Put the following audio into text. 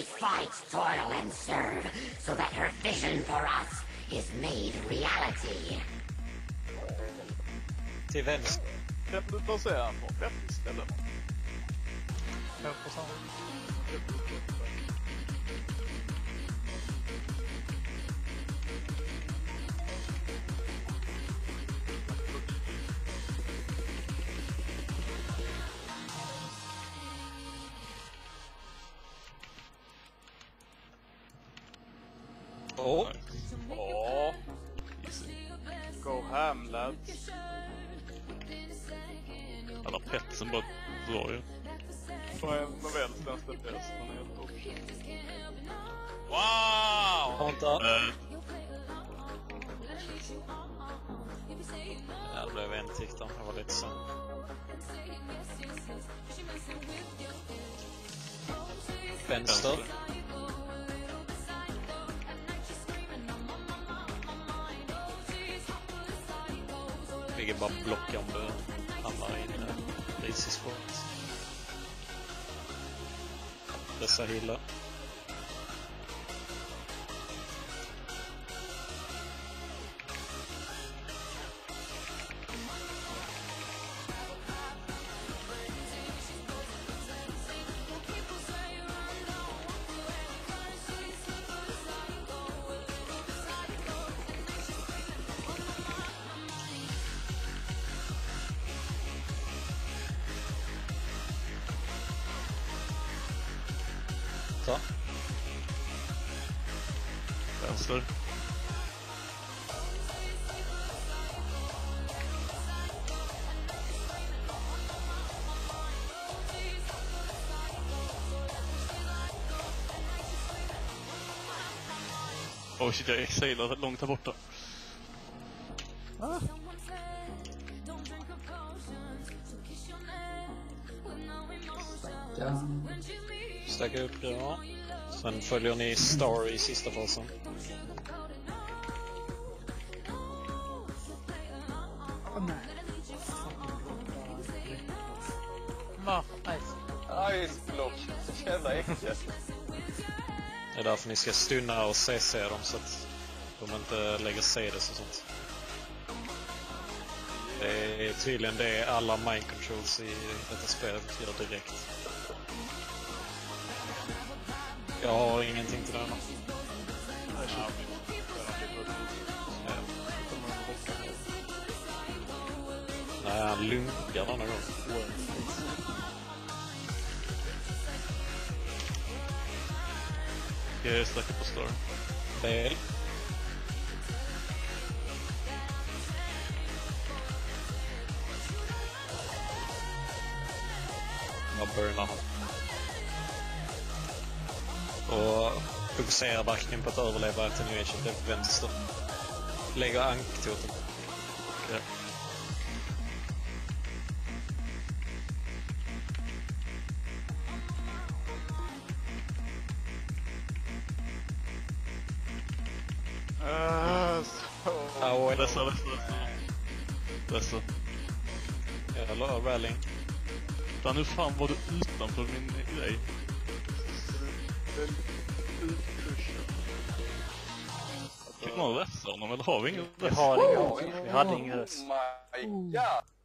we fight, toil, and serve so that her vision for us is made reality. Till vänster. Vad vad säger han? På fett eller? Här på samma. Åh, Ja. Go ham lads. Alla petsen bara drar ju. Vad är novell svenska bäst? Han är helt okej. Wow! Honta. Eh, Ja, det blev en tick då. Jag var lite sen. Vänster. vänster. Ligger bara blocka om du hamnar i en uh, risig. Dessa healar. Ta. Vänster. Oh shit, jag exhalar långt här borta. Stack upp bra. Sen följer ni Star i sista fasen. Ma, nice. Iceblock. Jävla äckligt. Det är därför ni ska stunna och CC dem så att de inte lägger CDs och sånt. Det är tydligen det alla mind controls i detta spelet gör direkt. Jag har ingenting till denna. Nej, han lunkar denna gång. Jag är säker på storm. Fel. Jag burnar honom. Och fokuserar verkligen på att överleva attenuation till vänster. Lägger anktoten. Okej. Uh, så... Au, Dessa, dessa, dessa. Dessa. eller rallying. Fan, hur fan var du utanför min grej? Fick man rösta honom eller har vi ingen Vi röst? har ingen Vi hade ingen röst. Oh my god!